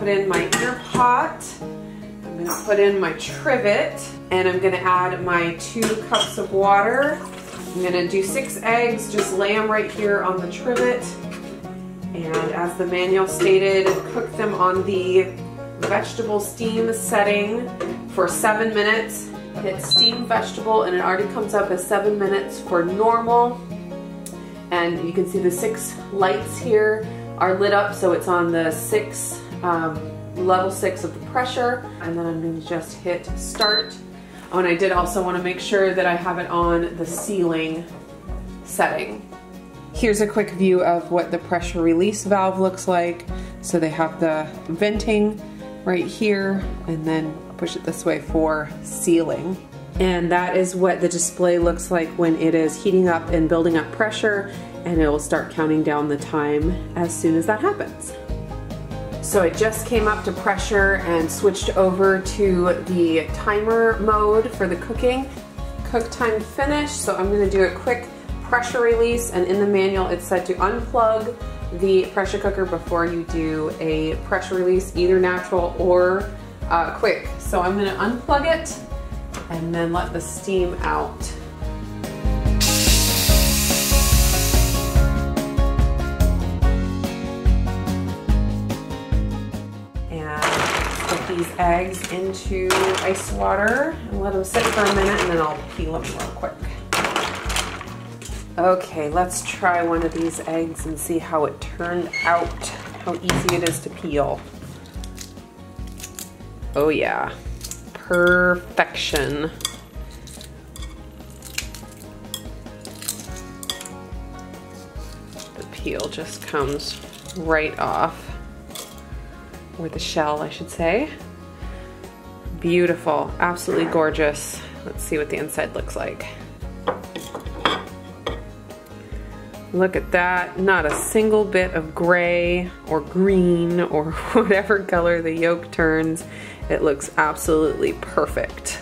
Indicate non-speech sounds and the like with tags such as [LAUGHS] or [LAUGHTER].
put in my ear pot. I'm gonna put in my trivet and I'm gonna add my two cups of water. I'm gonna do six eggs, just lay them right here on the trivet. And as the manual stated, cook them on the vegetable steam setting for seven minutes. Hit steam vegetable and it already comes up as seven minutes for normal. And you can see the six lights here are lit up so it's on the six um, level six of the pressure and then I'm going to just hit start. Oh, and I did also want to make sure that I have it on the sealing setting. Here's a quick view of what the pressure release valve looks like. So they have the venting right here and then push it this way for sealing. And that is what the display looks like when it is heating up and building up pressure and it will start counting down the time as soon as that happens. So it just came up to pressure and switched over to the timer mode for the cooking. Cook time finished, so I'm gonna do a quick pressure release and in the manual it's said to unplug the pressure cooker before you do a pressure release, either natural or uh, quick. So I'm gonna unplug it and then let the steam out. These eggs into ice water and let them sit for a minute and then I'll peel them real quick. Okay, let's try one of these eggs and see how it turned out, how easy it is to peel. Oh yeah, perfection. The peel just comes right off or the shell I should say. Beautiful, absolutely gorgeous. Let's see what the inside looks like. Look at that, not a single bit of gray or green or [LAUGHS] whatever color the yolk turns. It looks absolutely perfect.